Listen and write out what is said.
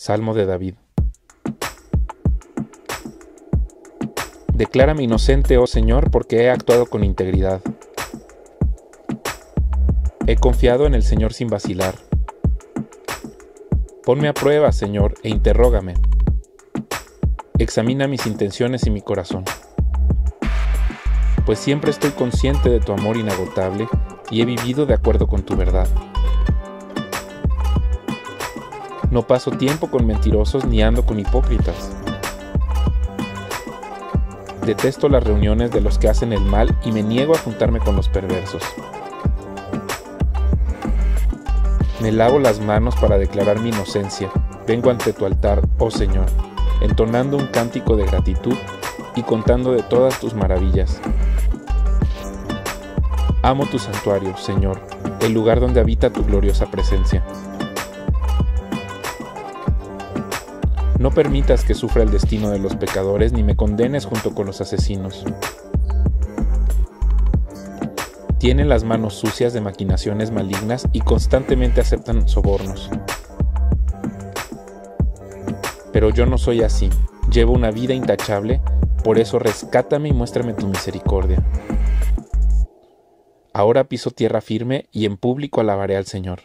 Salmo de David. Declárame inocente, oh Señor, porque he actuado con integridad. He confiado en el Señor sin vacilar. Ponme a prueba, Señor, e interrógame. Examina mis intenciones y mi corazón. Pues siempre estoy consciente de tu amor inagotable y he vivido de acuerdo con tu verdad. No paso tiempo con mentirosos ni ando con hipócritas. Detesto las reuniones de los que hacen el mal y me niego a juntarme con los perversos. Me lavo las manos para declarar mi inocencia. Vengo ante tu altar, oh Señor, entonando un cántico de gratitud y contando de todas tus maravillas. Amo tu santuario, Señor, el lugar donde habita tu gloriosa presencia. No permitas que sufra el destino de los pecadores, ni me condenes junto con los asesinos. Tienen las manos sucias de maquinaciones malignas y constantemente aceptan sobornos. Pero yo no soy así, llevo una vida intachable, por eso rescátame y muéstrame tu misericordia. Ahora piso tierra firme y en público alabaré al Señor.